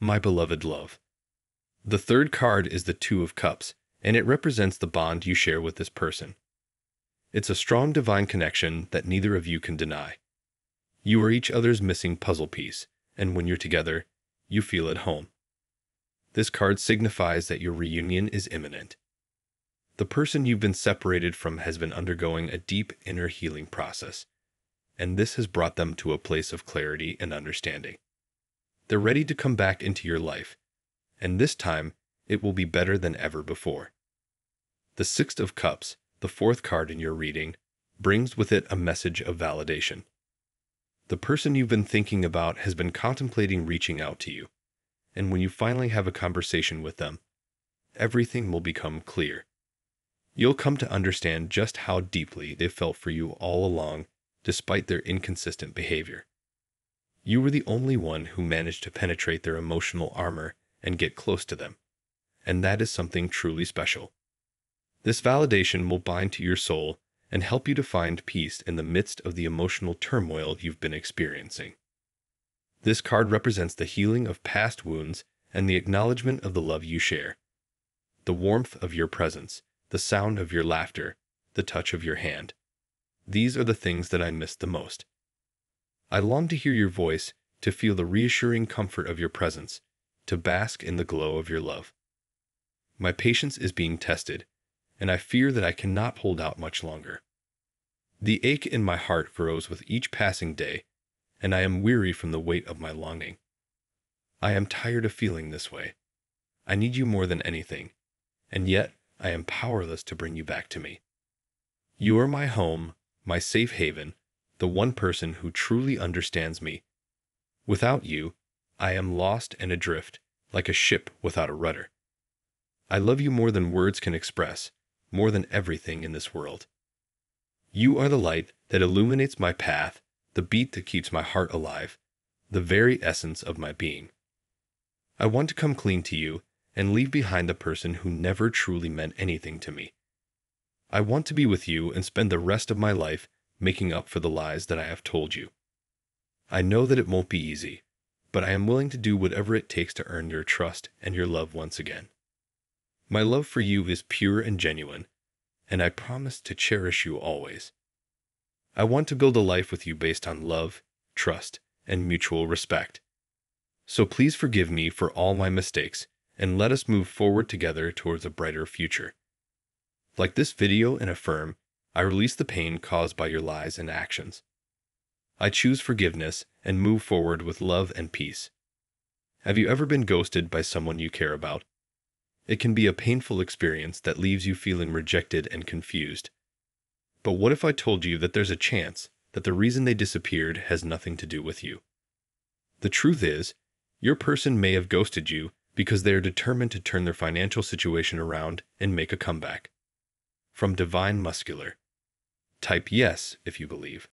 My beloved love. The third card is the Two of Cups, and it represents the bond you share with this person. It's a strong divine connection that neither of you can deny. You are each other's missing puzzle piece, and when you're together, you feel at home. This card signifies that your reunion is imminent. The person you've been separated from has been undergoing a deep inner healing process, and this has brought them to a place of clarity and understanding. They're ready to come back into your life, and this time it will be better than ever before. The Six of Cups, the fourth card in your reading, brings with it a message of validation. The person you've been thinking about has been contemplating reaching out to you, and when you finally have a conversation with them, everything will become clear. You'll come to understand just how deeply they felt for you all along, despite their inconsistent behavior. You were the only one who managed to penetrate their emotional armor and get close to them, and that is something truly special. This validation will bind to your soul and help you to find peace in the midst of the emotional turmoil you've been experiencing. This card represents the healing of past wounds and the acknowledgement of the love you share. The warmth of your presence, the sound of your laughter, the touch of your hand. These are the things that I miss the most. I long to hear your voice, to feel the reassuring comfort of your presence, to bask in the glow of your love. My patience is being tested, and I fear that I cannot hold out much longer. The ache in my heart grows with each passing day, and I am weary from the weight of my longing. I am tired of feeling this way. I need you more than anything, and yet I am powerless to bring you back to me. You are my home, my safe haven, the one person who truly understands me. Without you, I am lost and adrift, like a ship without a rudder. I love you more than words can express, more than everything in this world. You are the light that illuminates my path, the beat that keeps my heart alive, the very essence of my being. I want to come clean to you and leave behind the person who never truly meant anything to me. I want to be with you and spend the rest of my life making up for the lies that I have told you. I know that it won't be easy, but I am willing to do whatever it takes to earn your trust and your love once again. My love for you is pure and genuine, and I promise to cherish you always. I want to build a life with you based on love, trust, and mutual respect. So please forgive me for all my mistakes and let us move forward together towards a brighter future. Like this video and affirm, I release the pain caused by your lies and actions. I choose forgiveness and move forward with love and peace. Have you ever been ghosted by someone you care about? It can be a painful experience that leaves you feeling rejected and confused. But what if I told you that there's a chance that the reason they disappeared has nothing to do with you? The truth is, your person may have ghosted you because they are determined to turn their financial situation around and make a comeback. From Divine Masculine. Type yes if you believe.